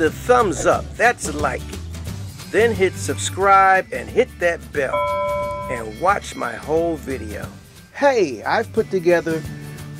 the thumbs up, that's a like. Then hit subscribe and hit that bell and watch my whole video. Hey, I've put together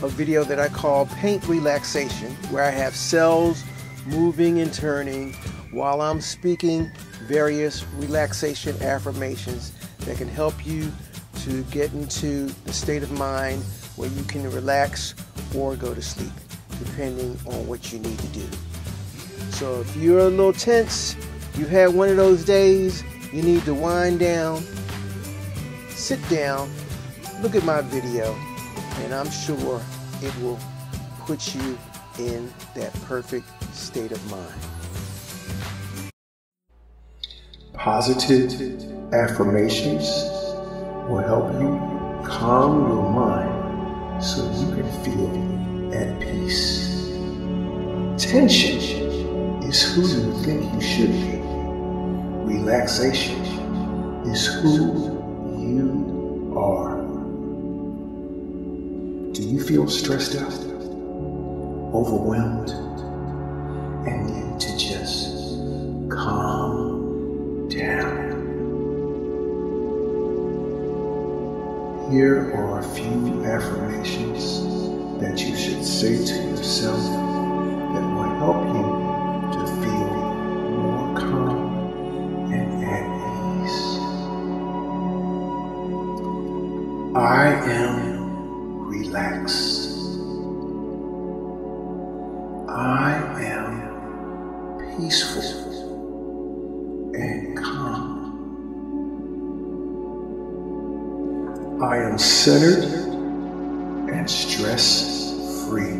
a video that I call Paint Relaxation, where I have cells moving and turning while I'm speaking various relaxation affirmations that can help you to get into the state of mind where you can relax or go to sleep, depending on what you need to do. So if you're a little tense, you've had one of those days, you need to wind down, sit down, look at my video, and I'm sure it will put you in that perfect state of mind. Positive affirmations will help you calm your mind so you can feel at peace. Tension is who you think you should be. Relaxation is who you are. Do you feel stressed out, overwhelmed, and need to just calm down? Here are a few affirmations that you should say to yourself that will help you I am peaceful and calm. I am centered and stress free.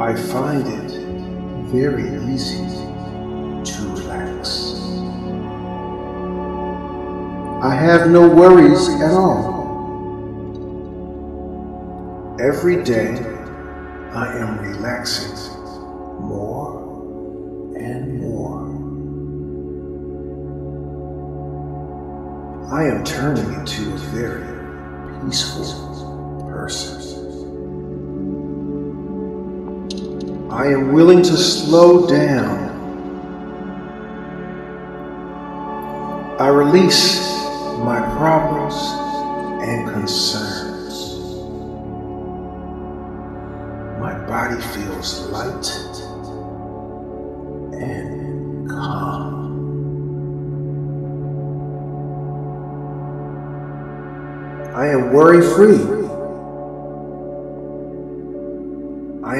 I find it very easy to relax. I have no worries at all. Every day I am relaxing more and more. I am turning into a very peaceful person. I am willing to slow down. I release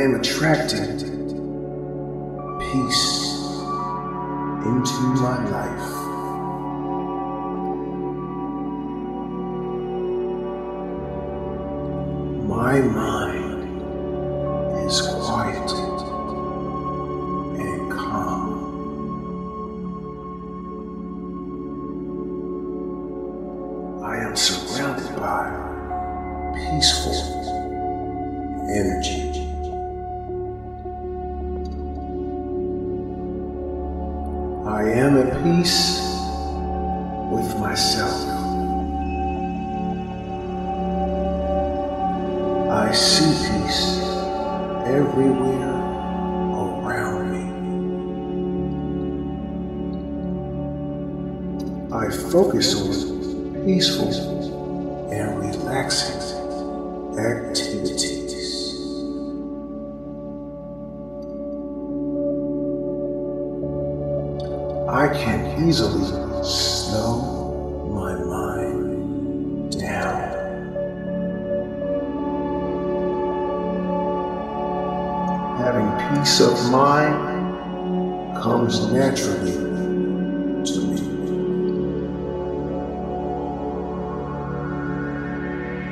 am attracting peace into my life. My mind I am at peace with myself. I see peace everywhere around me. I focus on peaceful easily slow my mind down. Having peace of mind comes naturally to me.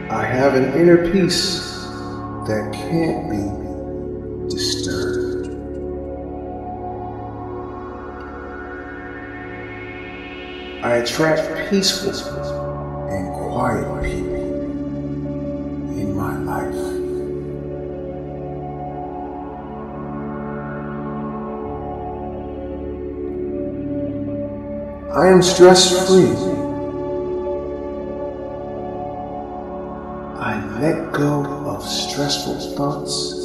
I have an inner peace that can't be I attract peaceful and quiet people in my life. I am stress free. I let go of stressful thoughts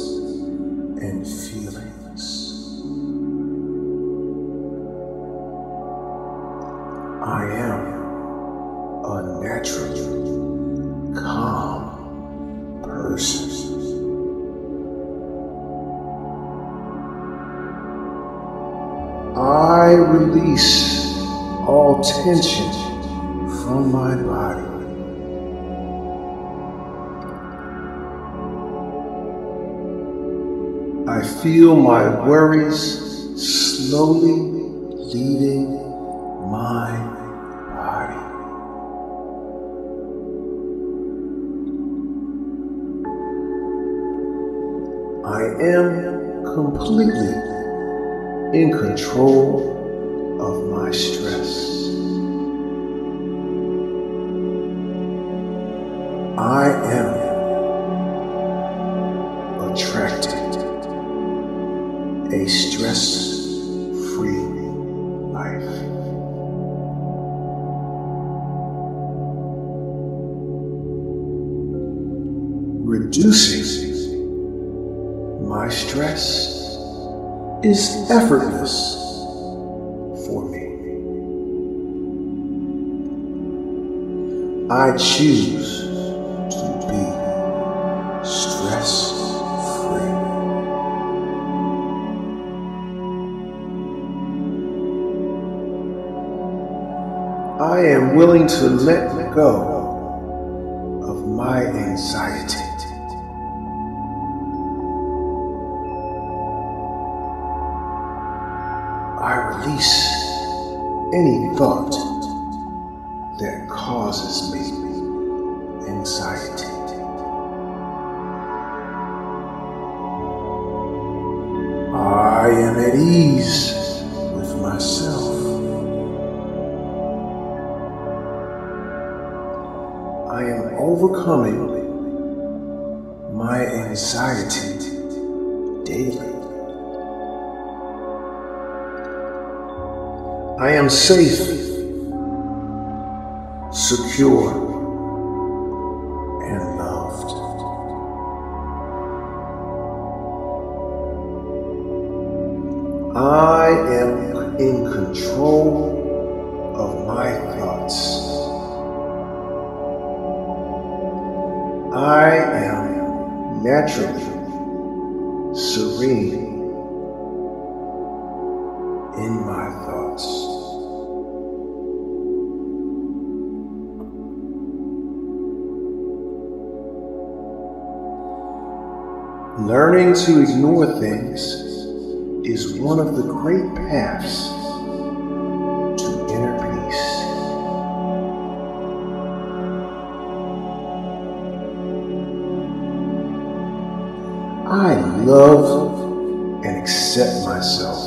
I feel my worries slowly leaving my body. I am completely in control of my stress. I am Reducing my stress is effortless for me. I choose to be stress free. I am willing to let go of my anxiety. Release any thought that causes me anxiety. I am at ease I am safe, secure, and loved. I am in control of my thoughts. I am naturally Learning to ignore things is one of the great paths to inner peace. I love and accept myself.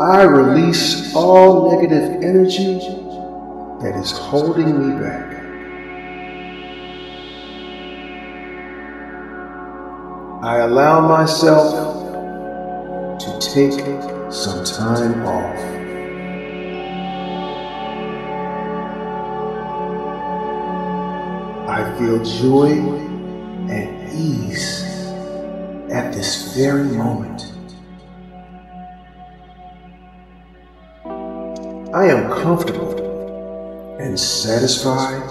I release all negative energy that is holding me back. I allow myself to take some time off. I feel joy and ease at this very moment. I am comfortable and satisfied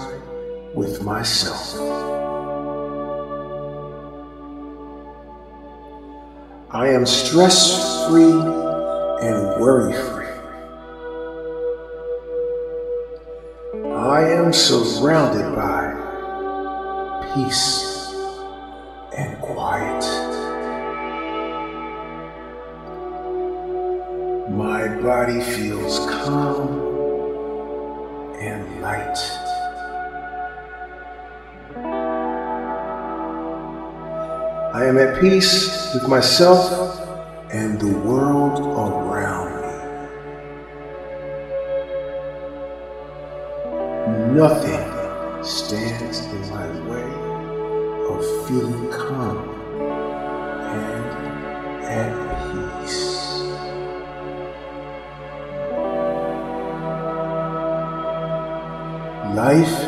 with myself. I am stress free and worry free. I am surrounded by peace and quiet. My body feels calm and light. I am at peace with myself and the world around me. Nothing stands in my way of feeling calm and at peace. Life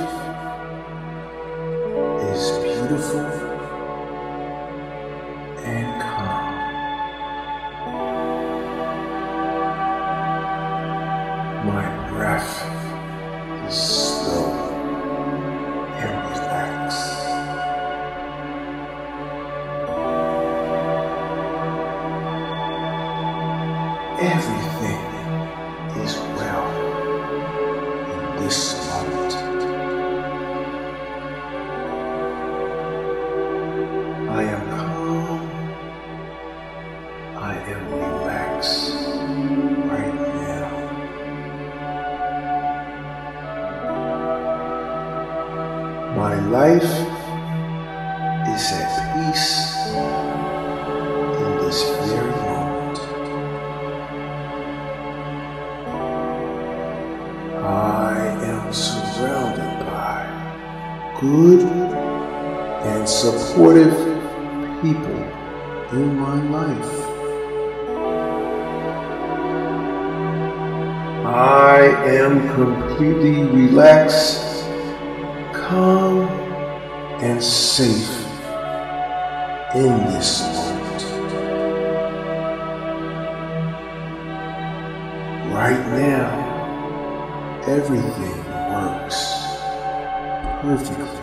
this in my life. I am completely relaxed, calm, and safe in this moment. Right now, everything works perfectly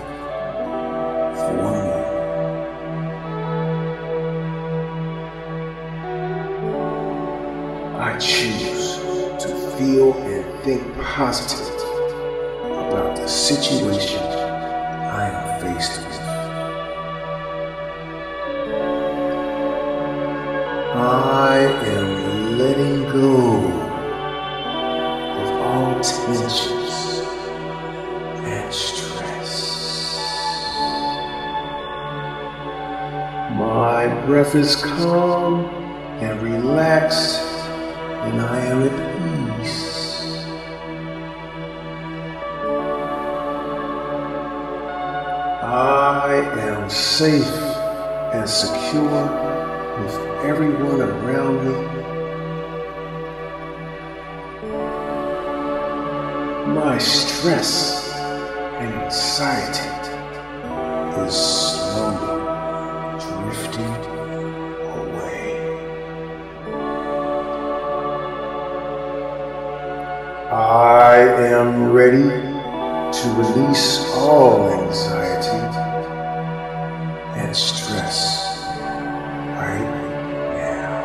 choose to feel and think positive about the situation I am faced with. I am letting go of all tensions and stress. My breath is calm and relaxed, am at peace. I am safe and secure with everyone around me. My stress and anxiety is am ready to release all anxiety and stress right now.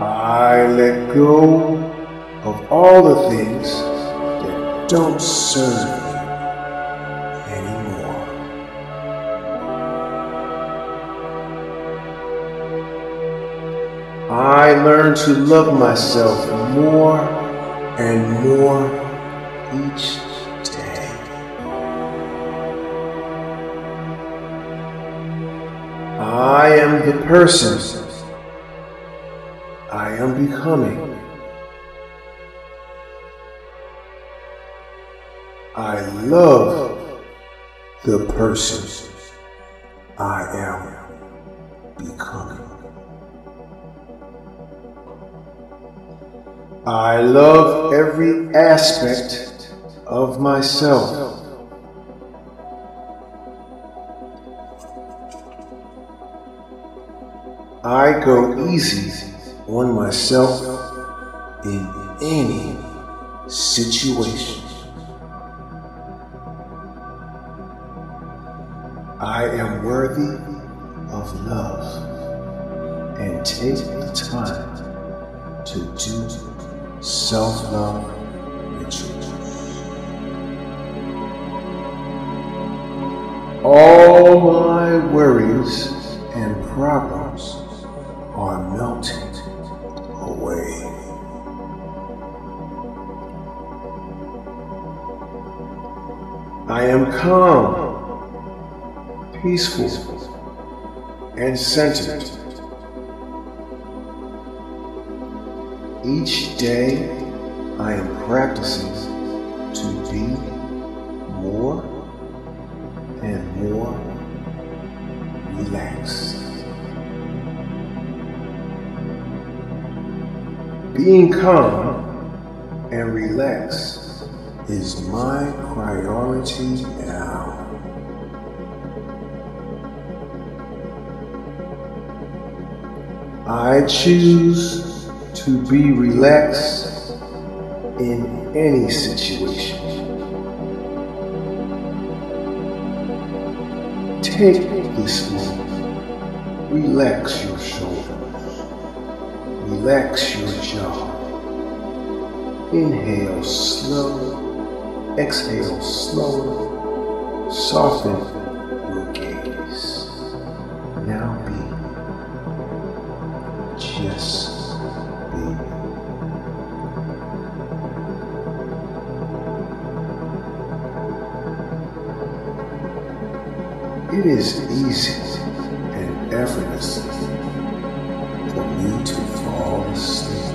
I let go of all the things that don't serve I learn to love myself more and more each day. I am the person I am becoming. I love the person I am becoming. I love every aspect of myself. I go easy on myself in any situation. I am worthy of love and take the time to do self love rituals. All my worries and problems are melting away. I am calm, peaceful, and centered. Each day I am practicing to be more and more relaxed. Being calm and relaxed is my priority now. I choose to be relaxed in any situation. Take this moment relax your shoulders, relax your jaw. Inhale slow, exhale slow, soften It is easy and effortless for me to fall asleep.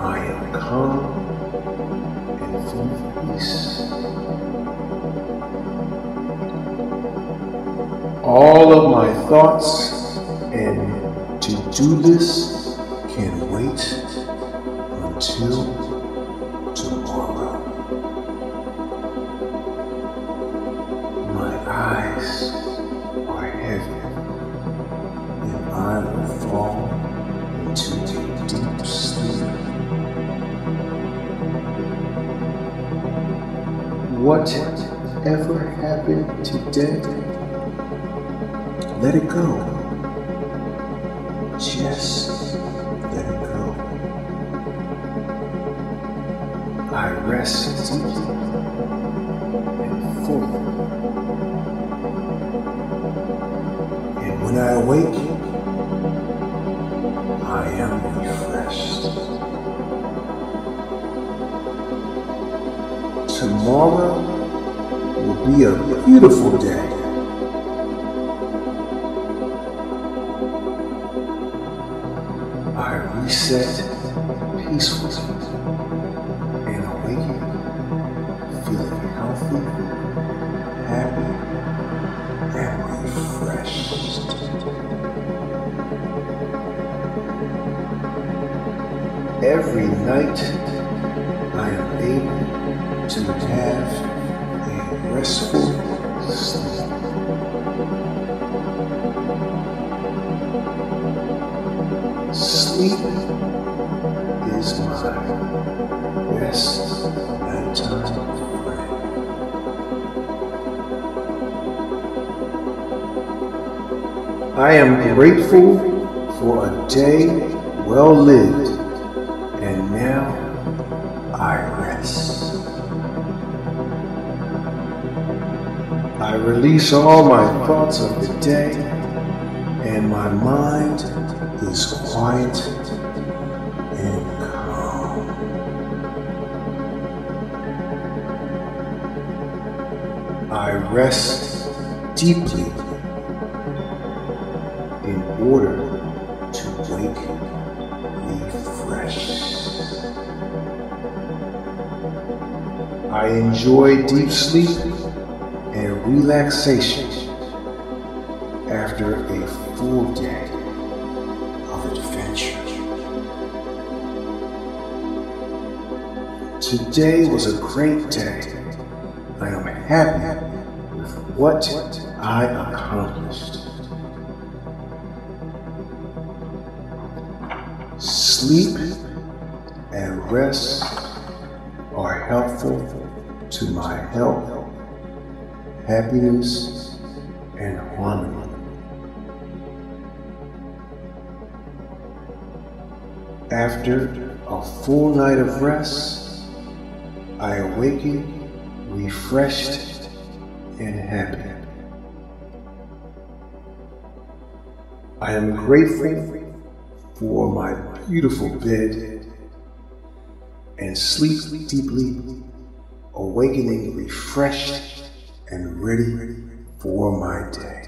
I am calm and full of peace. All of my thoughts and to-do lists can let it go. Just let it go. I rest deeply and fully. And when I awake, I am refreshed. Tomorrow will be a beautiful day. I reset peacefully and awaken feeling healthy, happy, and refreshed. Every night I am able to have a restful sleep. Sleep is my best nighttime friend. I am grateful for a day well lived, and now I rest. I release all my thoughts of the day, and my mind is quiet and calm. I rest deeply in order to wake refreshed. I enjoy deep sleep and relaxation after a full day Today was a great day. I am happy with what I accomplished. Sleep and rest are helpful to my health, happiness, and harmony. After a full night of rest, I awaken refreshed and happy. I am grateful for my beautiful bed and sleep deeply, awakening refreshed and ready for my day.